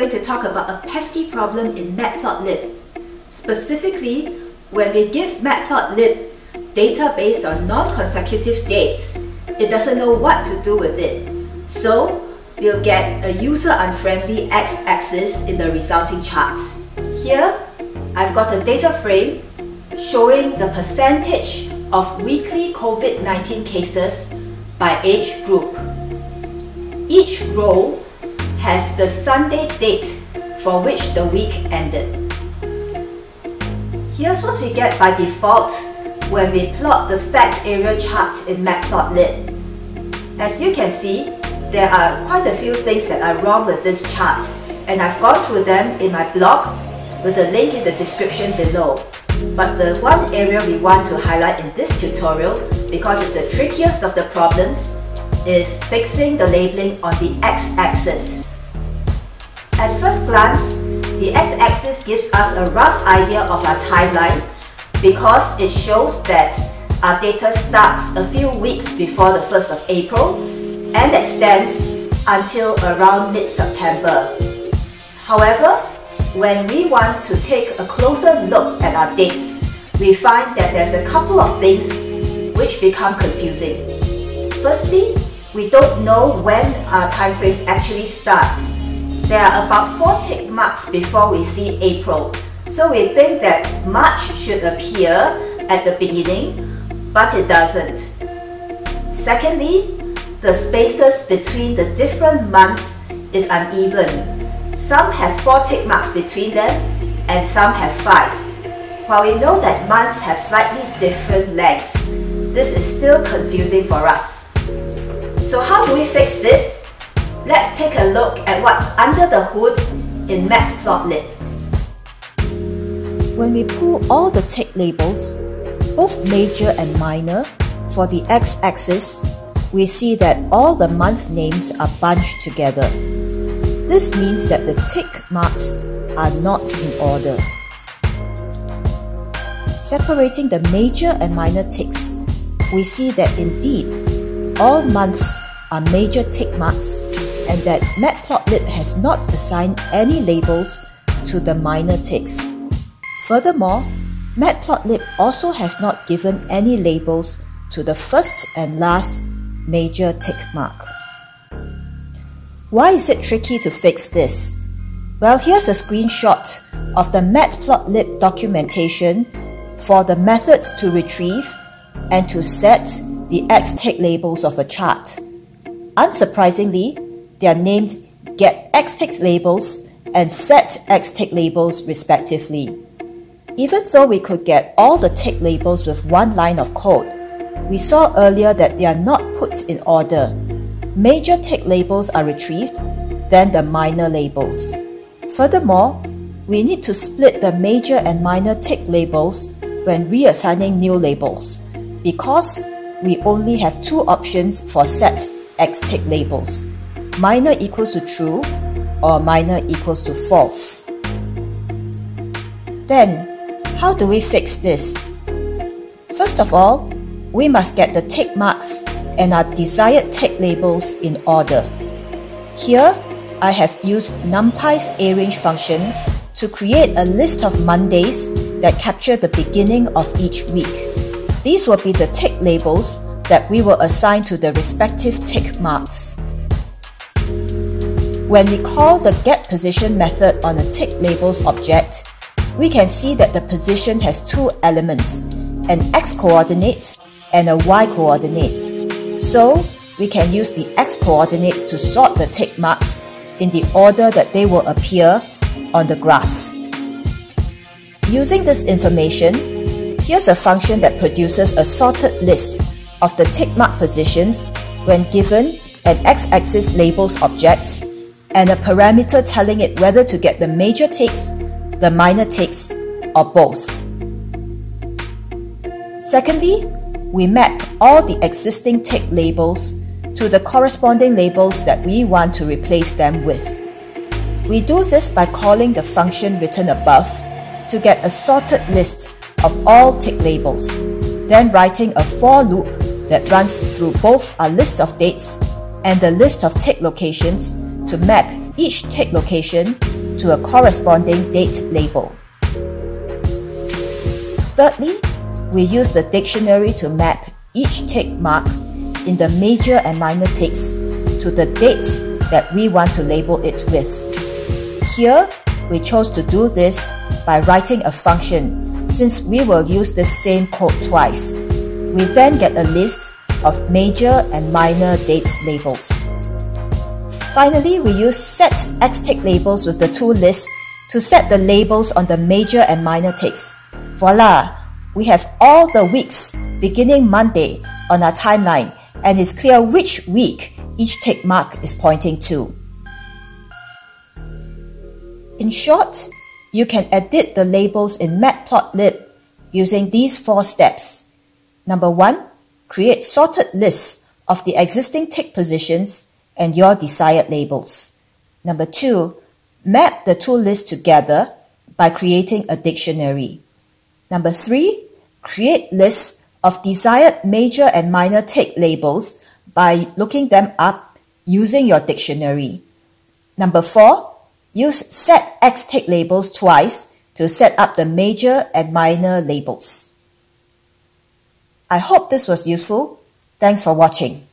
Going to talk about a pesky problem in matplotlib. Specifically, when we give matplotlib data based on non-consecutive dates, it doesn't know what to do with it. So, we'll get a user-unfriendly x-axis in the resulting chart. Here, I've got a data frame showing the percentage of weekly COVID-19 cases by age group. Each row has the Sunday date for which the week ended. Here's what we get by default when we plot the stacked area chart in Matplotlib. As you can see, there are quite a few things that are wrong with this chart and I've gone through them in my blog with a link in the description below. But the one area we want to highlight in this tutorial, because it's the trickiest of the problems, is fixing the labeling on the x-axis. At first glance, the x-axis gives us a rough idea of our timeline because it shows that our data starts a few weeks before the 1st of April and extends until around mid-September. However, when we want to take a closer look at our dates, we find that there's a couple of things which become confusing. Firstly, we don't know when our time frame actually starts there are about 4 tick marks before we see April. So we think that March should appear at the beginning, but it doesn't. Secondly, the spaces between the different months is uneven. Some have 4 tick marks between them and some have 5. While we know that months have slightly different lengths, this is still confusing for us. So how do we fix this? Let's take a look at what's under the hood in Matplotlib. When we pull all the tick labels, both major and minor, for the x-axis, we see that all the month names are bunched together. This means that the tick marks are not in order. Separating the major and minor ticks, we see that indeed all months are major tick marks and that Matplotlib has not assigned any labels to the minor ticks. Furthermore, Matplotlib also has not given any labels to the first and last major tick mark. Why is it tricky to fix this? Well, here's a screenshot of the Matplotlib documentation for the methods to retrieve and to set the X tick labels of a chart. Unsurprisingly, they are named Get Xtick labels and Set Xtick labels respectively. Even though we could get all the tick labels with one line of code, we saw earlier that they are not put in order. Major tick labels are retrieved, then the minor labels. Furthermore, we need to split the major and minor tick labels when reassigning new labels because we only have two options for set X tick labels minor equals to true or minor equals to false. Then, how do we fix this? First of all, we must get the tick marks and our desired tick labels in order. Here, I have used NumPy's arange function to create a list of Mondays that capture the beginning of each week. These will be the tick labels that we will assign to the respective tick marks. When we call the getPosition method on a tick labels object, we can see that the position has two elements, an x-coordinate and a y-coordinate. So, we can use the x-coordinates to sort the tick marks in the order that they will appear on the graph. Using this information, here's a function that produces a sorted list of the tick mark positions when given an x-axis labels object and a parameter telling it whether to get the major ticks, the minor ticks, or both. Secondly, we map all the existing tick labels to the corresponding labels that we want to replace them with. We do this by calling the function written above to get a sorted list of all tick labels, then writing a for loop that runs through both our list of dates and the list of tick locations to map each tick location to a corresponding date label. Thirdly, we use the dictionary to map each tick mark in the major and minor ticks to the dates that we want to label it with. Here, we chose to do this by writing a function since we will use the same code twice. We then get a list of major and minor date labels. Finally, we use set xtick labels with the tool list to set the labels on the major and minor ticks. Voila! We have all the weeks beginning Monday on our timeline and it's clear which week each tick mark is pointing to. In short, you can edit the labels in Matplotlib using these four steps. Number one, create sorted lists of the existing tick positions and your desired labels. Number two, map the two lists together by creating a dictionary. Number three, create lists of desired major and minor tick labels by looking them up using your dictionary. Number four, Use set X xtick labels twice to set up the major and minor labels. I hope this was useful. Thanks for watching.